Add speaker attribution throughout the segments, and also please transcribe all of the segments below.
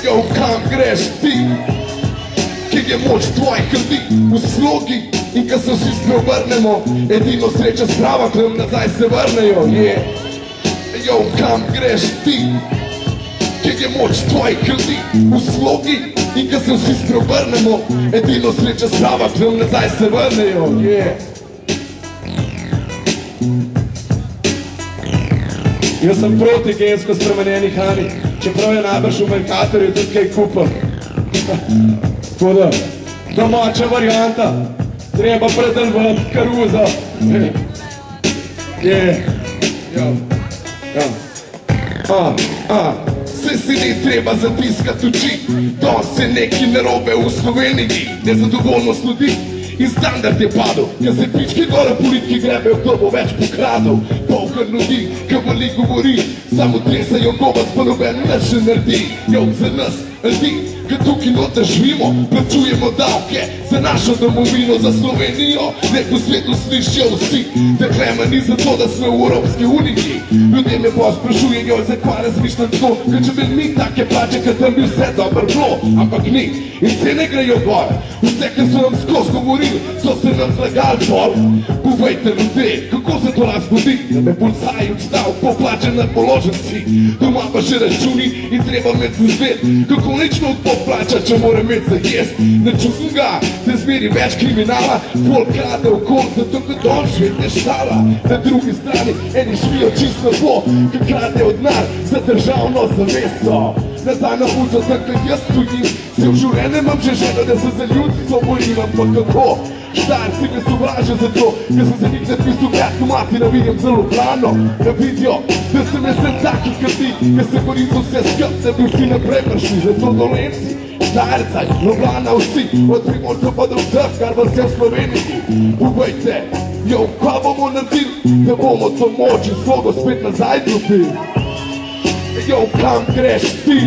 Speaker 1: segel, kam greš ti Kjer je moč tvojih ljudi, uslugi In kad se vsi spreobrnemo Edino sreča sprava, ko nam nazaj se vrnejo yeah. Jo, kam greš ti Kjer je moč tvojih ljudi, uslugi In kad se vsi spreobrnemo Edino sreča sprava, ko nam nazaj se vrnejo yeah.
Speaker 2: Jaz sem proti gensko spremenjenih Ani čeprav je najbrž v Merkatorju tudi kaj kupil. Tako da, domača varianta, treba predelvati karuzo. Je, ja, ja.
Speaker 1: A, a, se si ni treba zatiskati oči, da se neki narobe v Sloveniji, nezadovoljnost ljudi. In standard je padel, ker se pički gore politiki grebejo, kdo bo več pokradel. Polkar ljudi, ki voli govori, samo tresajo gobac, pa noben ne naredi. Jo, za nas, ljudi, ki tukaj noter živimo, plačujemo davke za našo domovino, za Slovenijo. Ne po svetu slišijo vsi, da klema ni zato, da smo v Evropski uniji. Ljudje me pa sprašujejo, zakaj razmišljam tako, ker če bi mi take plače, ker tam bi vse dobro bilo, ampak ni. In se ne grejo gor, vse, kar so nam skozi govorili, so se nam zlagali pol. Povejte ljudje, kako se to lahko zgodi, da me policaj odstav, poplačen na položnici, doma pa še računi in treba imeti zvezd, kako nično to plača, če mora imeti za jest. Ne čutim ga, da zmeri več kriminala, folk krade okol, zato ker dol žvet ne štala. Na drugi strani eni živijo čisto po, ki kradejo denar za državno zaveso. Nazaj na ulico, tako jaz stojim, se v življenju imam že ženo, da se za ljudstvo borim, ampak kako? Štarci me sovražijo zato, ker sem za njih napisal kratko mati, da vidim zelo plano, da vidijo, da sem jaz sem taki kot ti, ker se borim za vse skrb, da bi vsi naprej prišli, zato dolenci, štarca, Ljubljana vsi, od primorca pa do vseh, kar vas je v Sloveniji. Povejte, jo, kaj bomo naredili, da bomo to moč in slogo spet nazaj dobili. Jo, kam greš ti?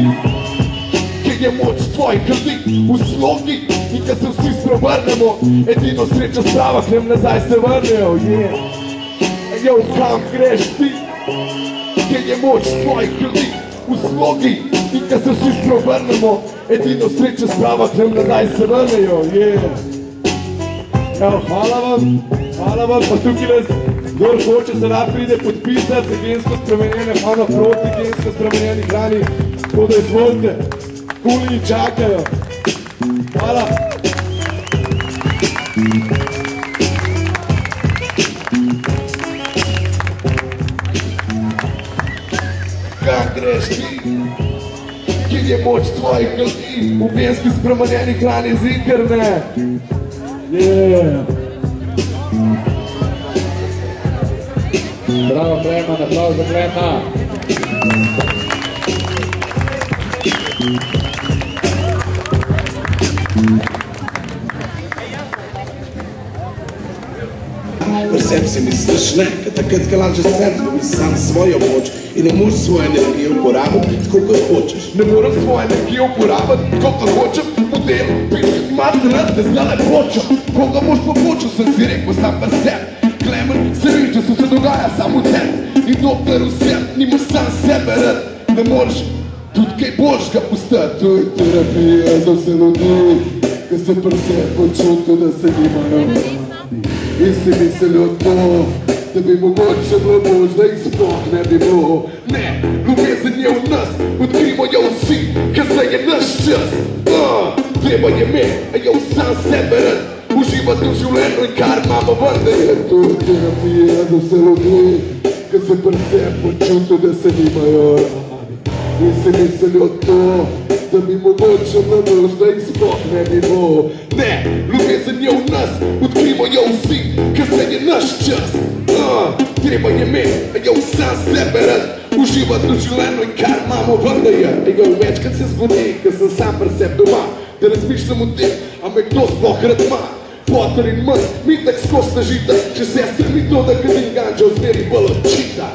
Speaker 1: Je moč tvojih ljudi v slogi in ko se vsi sprevrnemo, edino sreča sprava, k nam nazaj se vrnejo. Yeah. Jo, kam greš ti? Kje je moč tvojih ljudi v slogi in ko se vsi sprevrnemo, edino sreča sprava, k nam nazaj se vrnejo. Yeah.
Speaker 2: Evo, hvala vam, hvala vam, pa tukaj nas, kdor hoče se rad pride podpisati za gensko spremenjene, hvala proti gensko spremenjeni hrani, tako da izvolite, kuli čakajo. Hvala.
Speaker 1: Kam greš ti? Kje je moč tvojih ljudi v genski spremenjeni hrani zikrne?
Speaker 2: Yeah. Bravo, Kleman, aplauz za Klema.
Speaker 3: Vsem si misliš ne, ker takrat, ko lažeš sem, zgubiš sam svojo moč in ne moreš svoje energije uporabiti tako, kot hočeš.
Speaker 1: Ne morem svoje energije uporabiti, kot to hočem, potem pišem mater, da znala počo. Koga moš pa počo, sem si rekel sam pa sem. Klemen, se vem, če se dogaja samo tebi. In dokler vsem nimaš sam sebe rad, ne moreš tudi kaj boljšega postati. To je terapija za vse ljudi, ki se pri sebi počutijo, da se nimajo radi. In si mislijo to, da bi mogoče bilo bolj, da jih sploh ne bi bilo. Ne, ljubezen je v nas, odkrimo jo vsi, ker zdaj je naš čas. Uh, treba je imeti, a jo sam sebe rad, uživati v življenju in kar imamo je to terapija za vse ljudi, ki se pri sebi počutijo, da se nimajo radi. In si mislijo to, da bi mogoče bilo bolj, da jih sploh ne bi bilo. Ne, ljubezen je v nas, odkrimo jo vsi, Treba imeti, jo sam sebe rad, uživati v življenju in kar imamo vendar je. Ego, večkrat se zgodi, ker sem sam pri sebi doma, da razmišljam o tem, a me kdo sploh rad ima. Fotor in mrk, mi tak skozi težite, če sestre mi to, da kadim ganča v zmeri bolj očita.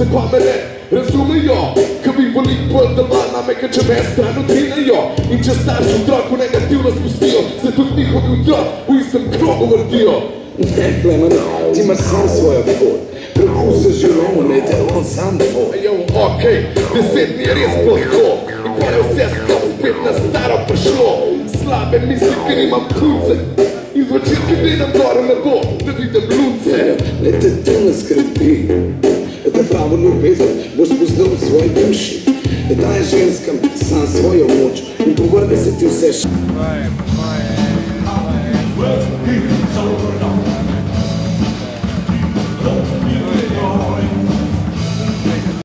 Speaker 1: Zakaj me ne razumejo, ko bi boli bolj doma name, ker če me stran odrinejo in če starši otroku negativno spustijo, se tudi njihovi otrok v istem krogu vrtijo.
Speaker 3: Ne, Klemen, ti imaš sam svojo pot. Prepusti življenju, ne te on sam tvoj.
Speaker 1: Ejo, okej, deset mi je res bilo tako in pa je vse skupaj spet na staro prišlo. slabe misli, ker imam punce In zvečer, ki gledam gor v nebo, da vidim lunce
Speaker 3: Le te to ne skrbi, da pravo ljubezen boš spoznal v svoji duši. Daj ženskam sam svojo moč in povrne se ti vse še.
Speaker 2: Fajn, fajn, fajn.